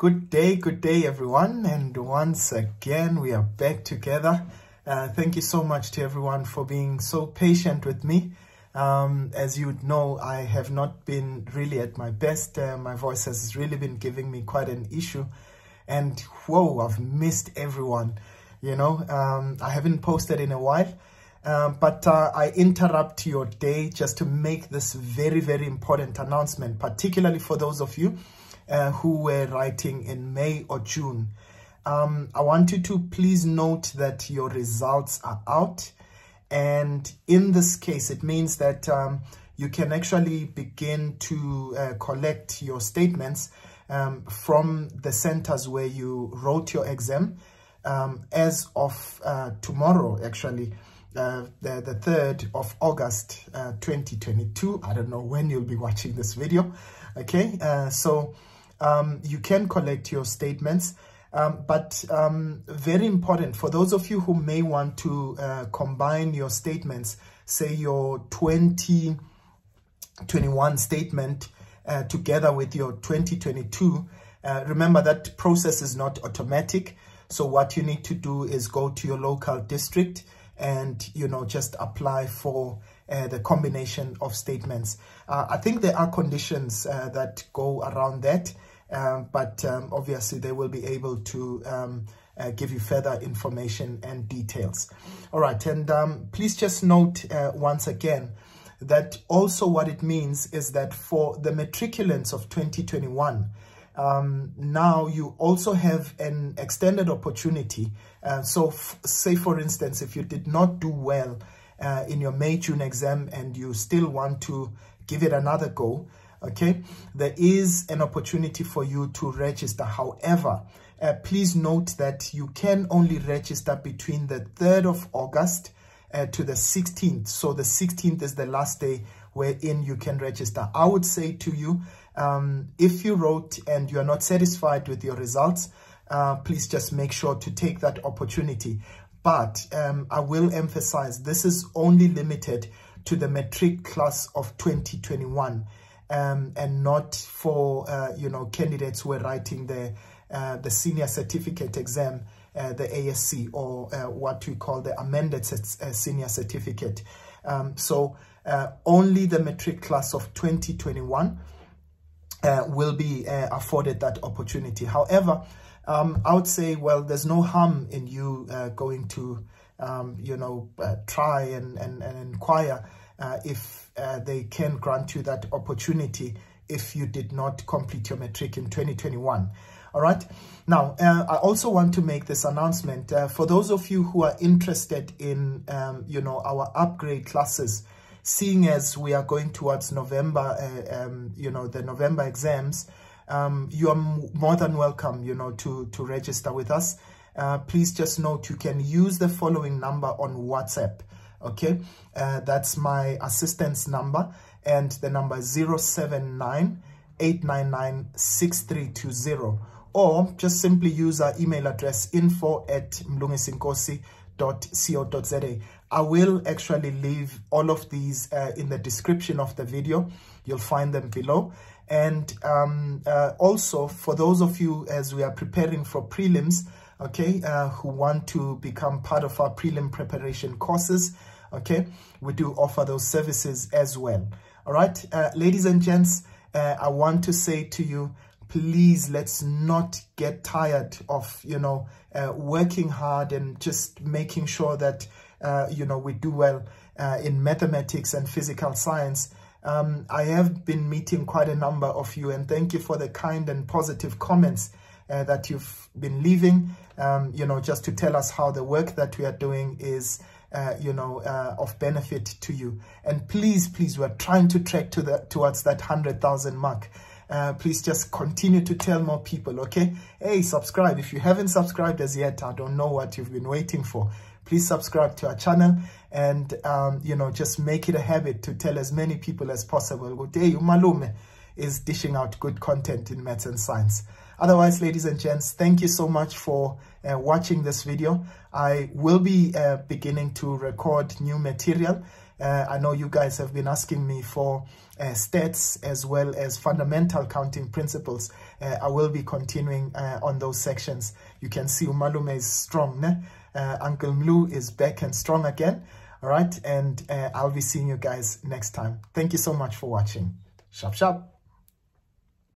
Good day, good day, everyone. And once again, we are back together. Uh, thank you so much to everyone for being so patient with me. Um, as you know, I have not been really at my best. Uh, my voice has really been giving me quite an issue. And whoa, I've missed everyone. You know, um, I haven't posted in a while. Uh, but uh, I interrupt your day just to make this very, very important announcement, particularly for those of you uh, who were writing in May or June. Um, I want you to please note that your results are out. And in this case, it means that um, you can actually begin to uh, collect your statements um, from the centers where you wrote your exam um, as of uh, tomorrow, actually, uh, the, the 3rd of August, uh, 2022. I don't know when you'll be watching this video. Okay, uh, so um, you can collect your statements. Um, but um, very important for those of you who may want to uh, combine your statements, say your 2021 statement uh, together with your 2022, uh, remember that process is not automatic. So what you need to do is go to your local district and, you know, just apply for uh, the combination of statements. Uh, I think there are conditions uh, that go around that um, but um, obviously they will be able to um, uh, give you further information and details. All right, and um, please just note uh, once again that also what it means is that for the matriculants of 2021, um, now you also have an extended opportunity. Uh, so say, for instance, if you did not do well uh, in your May-June exam and you still want to give it another go, okay? There is an opportunity for you to register. However uh, please note that you can only register between the 3rd of august uh, to the 16th so the 16th is the last day wherein you can register. I would say to you um, if you wrote and you're not satisfied with your results uh, please just make sure to take that opportunity. But um, i will emphasize this is only limited to the matric class of 2021 um, and not for, uh, you know, candidates who are writing the, uh, the senior certificate exam, uh, the ASC, or uh, what we call the amended uh, senior certificate. Um, so uh, only the matric class of 2021 will be afforded that opportunity. However, um, I would say, well, there's no harm in you going to, um, you know, try and, and, and inquire uh, if uh, they can grant you that opportunity if you did not complete your matric in 2021 all right? Now uh, i also want to make this announcement uh, for those of you who are interested in um, you know our upgrade classes seeing as we are going towards november uh, um, you know the november exams um, you are more than welcome you know to to register with us. Uh, please just note you can use the following number on whatsapp okay? Uh, that's my assistance number and the number is 079 899 or just simply use our email address info at mlungisinkosi.co.za i will actually leave all of these uh, in the description of the video. You'll find them below. And um, uh, also for those of you as we are preparing for prelims okay uh, who want to become part of our prelim preparation courses okay we do offer those services as well. All right uh, ladies and gents uh, i want to say to you please let's not get tired of you know uh, working hard and just making sure that uh, you know we do well uh, in mathematics and physical science. Um, i have been meeting quite a number of you and thank you for the kind and positive comments uh, that you've been leaving um, you know just to tell us how the work that we are doing is uh, you know, uh, of benefit to you. And please, please, we're trying to track to the, towards that 100,000 mark. Uh, please just continue to tell more people, okay? Hey, subscribe. If you haven't subscribed as yet, I don't know what you've been waiting for. Please subscribe to our channel and, um, you know, just make it a habit to tell as many people as possible. Good day, Umalume is dishing out good content in maths and science. Otherwise, ladies and gents, thank you so much for uh, watching this video. I will be uh, beginning to record new material Uh, I know you guys have been asking me for uh, stats as well as fundamental counting principles. Uh, I will be continuing uh, on those sections. You can see Umalume is strong. Ne? Uncle Mlu is back and strong again. All right. And I'll be seeing you guys next time. Thank you so much for watching. Sharp, sharp.